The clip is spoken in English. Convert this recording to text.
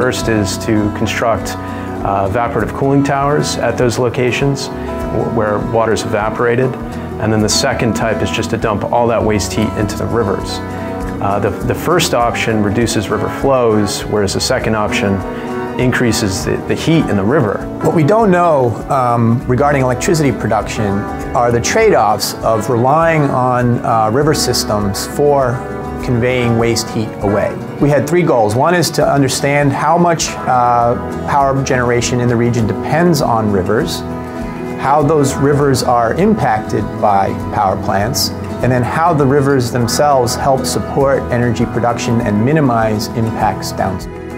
first is to construct uh, evaporative cooling towers at those locations where water is evaporated. And then the second type is just to dump all that waste heat into the rivers. Uh, the, the first option reduces river flows, whereas the second option increases the, the heat in the river. What we don't know um, regarding electricity production are the trade-offs of relying on uh, river systems for conveying waste heat away. We had three goals. One is to understand how much uh, power generation in the region depends on rivers, how those rivers are impacted by power plants, and then how the rivers themselves help support energy production and minimize impacts downstream.